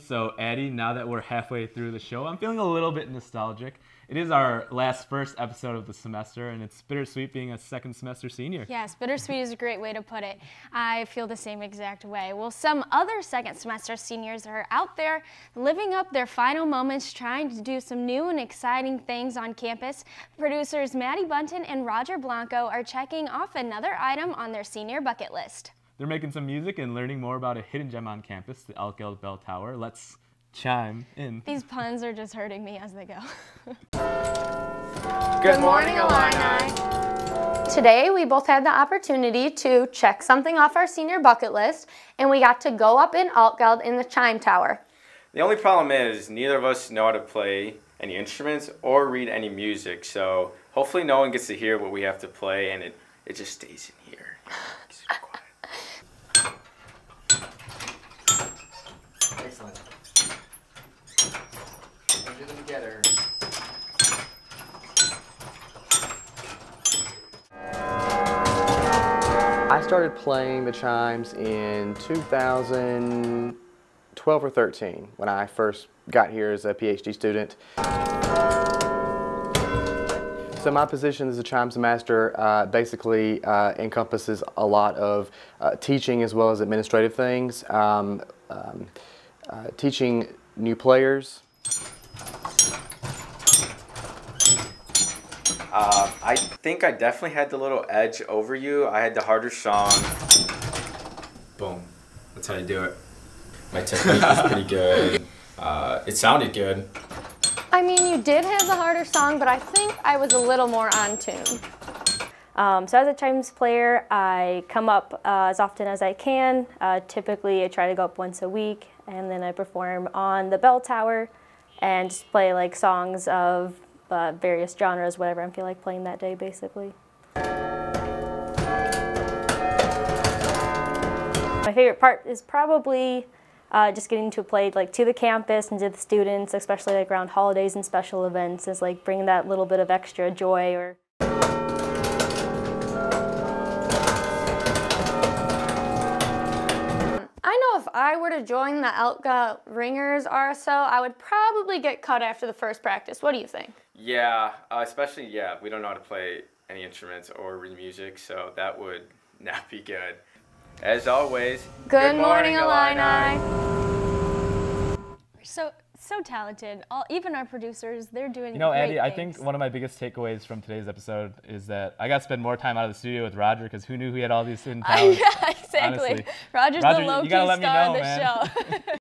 So, Addie, now that we're halfway through the show, I'm feeling a little bit nostalgic. It is our last first episode of the semester, and it's bittersweet being a second semester senior. Yes, bittersweet is a great way to put it. I feel the same exact way. Well, some other second semester seniors are out there living up their final moments, trying to do some new and exciting things on campus. Producers Mady Bunton and Roger Blanco are checking off another item on their senior bucket list. They're making some music and learning more about a hidden gem on campus, the Altgeld Bell Tower. Let's chime in. These puns are just hurting me as they go. Good morning, Illini. Today, we both had the opportunity to check something off our senior bucket list, and we got to go up in Altgeld in the Chime Tower. The only problem is neither of us know how to play any instruments or read any music, so hopefully no one gets to hear what we have to play and it, it just stays in here. Excellent. We'll do them together. I started playing the chimes in 2012 or 13 when I first got here as a PhD student. So my position as a chimes master uh, basically uh, encompasses a lot of uh, teaching as well as administrative things, um, um, uh, teaching new players. Uh, I think I definitely had the little edge over you. I had the harder song. Boom. That's how you do it. My technique was pretty good. Uh, it sounded good. I mean, you did have the harder song, but I think I was a little more on tune. Um, so as a chimes player, I come up uh, as often as I can. Uh, typically, I try to go up once a week, and then I perform on the bell tower and just play like songs of uh, various genres, whatever I feel like playing that day, basically. My favorite part is probably uh, just getting to play like to the campus and to the students, especially like around holidays and special events, is like bringing that little bit of extra joy or. I if I were to join the Elka Ringers RSO, I would probably get cut after the first practice. What do you think? Yeah, uh, especially, yeah, we don't know how to play any instruments or read music, so that would not be good. As always, Good, morning, Illini. So so talented. All even our producers, they're doing. You know, great Andy, I think one of my biggest takeaways from today's episode is that I got to spend more time out of the studio with Roger because who knew he had all these hidden talents? yeah, exactly. honestly. Roger's Roger, the low key gotta me star know, of the man. show.